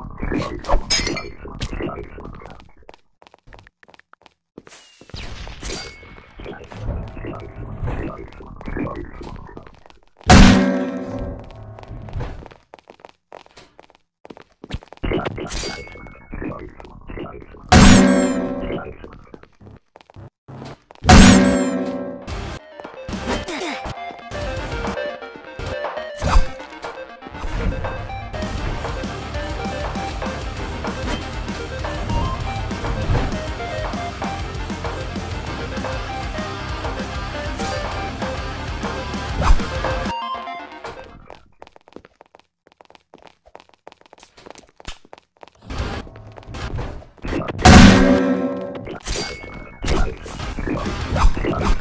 I'm sorry. Wow.